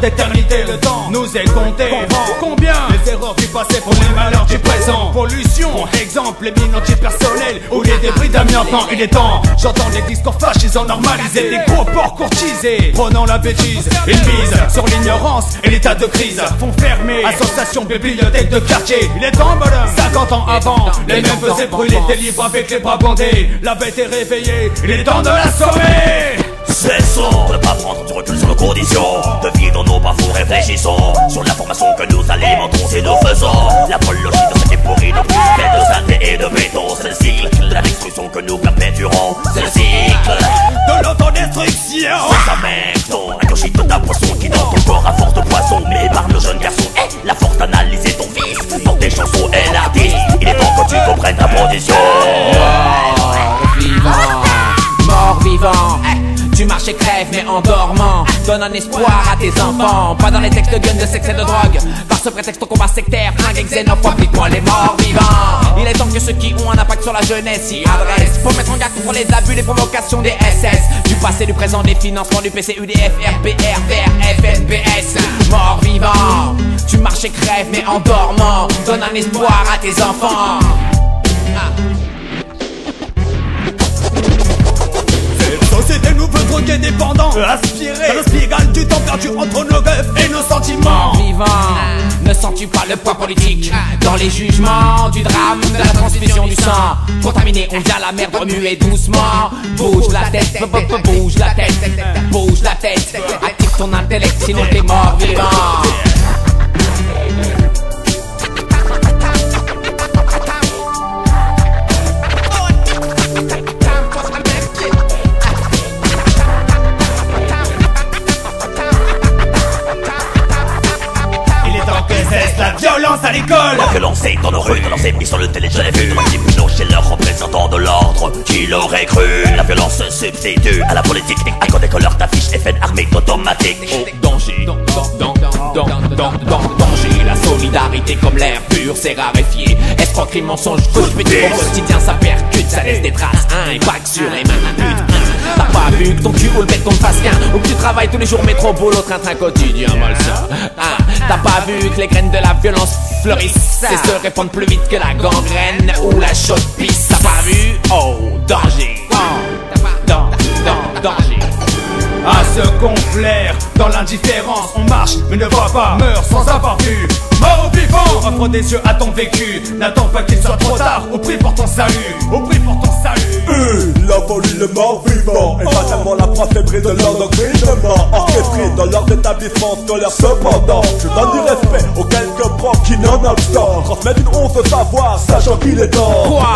d'éternité Le temps nous est compté. Combien Les erreurs du passé pour les malheurs du présent. Pollution, exemple, les mines antipersonnelles Ou les débris d'amiante, non il est temps J'entends des discours fascisants normalisés. Des gros porcs courtisés Prenant la bêtise, ils misent sur l'ignorance et l'état de crise. Font fermer association bibliothèque de quartier. Il est temps madame 50 ans avant, les mêmes faisaient brûler des livres avec les bras bandés. La bête est réveillée, il est temps de la sauver réfléchissons Sur l'information que nous alimentons et nous faisons. L'apologie de ce qui pourrit nos plus de santé et de béton de la destruction que nous perpétuerons Et crèves mais en dormant Donne un espoir à tes enfants. Pas dans les textes de guns, de sexe et de drogue Par ce prétexte au combat sectaire Flingue et xénophobe, les morts vivants. Il est temps que ceux qui ont un impact sur la jeunesse s'y adressent. Faut mettre en garde contre les abus, les provocations des SS Du passé, du présent, des financements du PC, UDF, RPR, VR, FNPS Mort vivant Tu marches et crèves mais en dormant Donne un espoir à tes enfants. Cette droguer dépendants Aspirer. Dans le spirale du temps perdu entre nos rêves et nos sentiments. Vivant Ne sens-tu pas le poids politique Dans les jugements du drame De la transfusion du sang Contaminé, on vient la merde remuer doucement. Bouge la tête, bouge la tête Bouge la tête. Active ton intellect sinon t'es mort vivant à l'école. La violence est dans nos rues, dans nos émissions de télé, je l'ai vu. Dans chez leurs représentants de l'ordre Qui l'aurait cru. La violence se substitue à la politique. À côté que leur t'affiche FN armée d'automatique Oh, danger, dans, dans, dans, dans, danger. La solidarité comme l'air pur, c'est raréfié Escroquerie, mensonge, couche, petit au quotidien Ça percute, ça laisse des traces. Un impact sur les mains ton cul ou le béton te fasse qu'un Ou que tu travailles tous les jours métro, boulot, train-train quotidien malsain Hein, T'as pas vu que les graines de la violence fleurissent Et se répandent plus vite que la gangrène ou la chaude pisse? T'as pas vu? Oh, danger. Dans, dans, danger. À se complaire dans l'indifférence On marche mais ne voit pas Meurt sans avoir vu. Mort ou vivant Offre des yeux à ton vécu. N'attends pas qu'il soit trop tard Au prix pour ton salut. Au prix pour folie, le mort vivant Et fatalement la proie fébrile de l'endoctrinement Orchestré dans leur établissement scolaire Cependant, je donne du respect aux quelques profs qui nonobstant Transmettent une honte de savoir, sachant qu'il est temps. Quoi?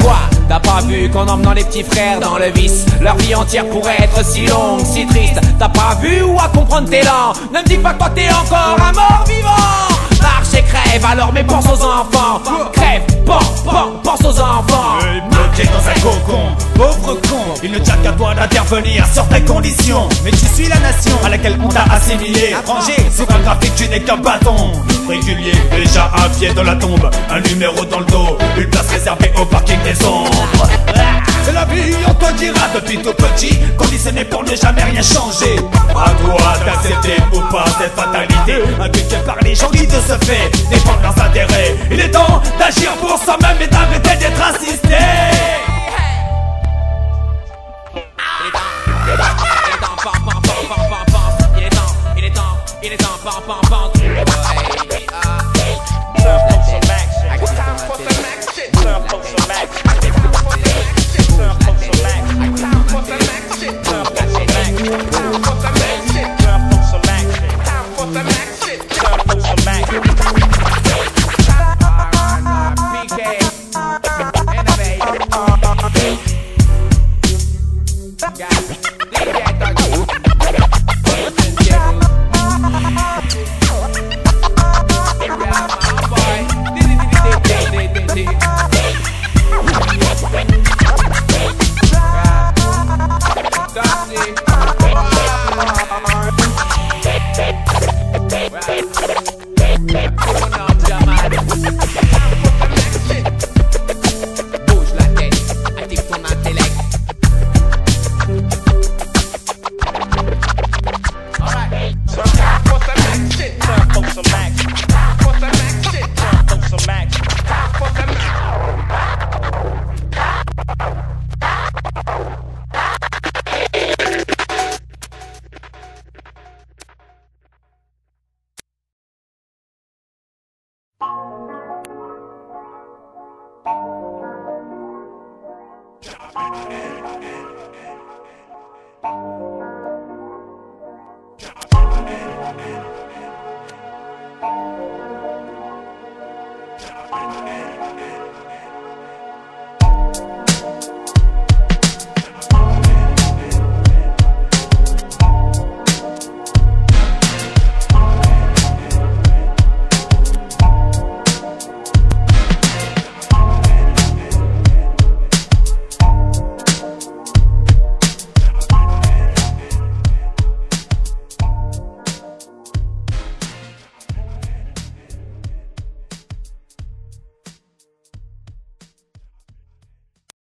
Quoi? T'as pas vu qu'en emmenant les petits frères dans le vice? Leur vie entière pourrait être si longue, si triste. T'as pas vu ou à comprendre tes lents? Ne me dis pas que t'es encore un mort vivant. Marche et crève alors mais pense aux enfants. Crève, pense, pense, pense aux enfants pauvre con, il ne tient qu'à toi d'intervenir sur tes conditions. Mais tu suis la nation à laquelle on t'a assimilé. Rangé sur un graphique, tu n'es qu'un bâton. Régulier, déjà un pied dans la tombe, un numéro dans le dos, une place réservée au parking des ombres. C'est la vie, on te dira depuis tout petit, conditionné pour ne jamais rien changer. À toi d'accepter ou pas cette fatalité, inculquée par les gens qui de ce fait défendent leurs intérêts. Il est temps d'agir pour soi-même est temps, il est temps, pam, pam, pam. Amen.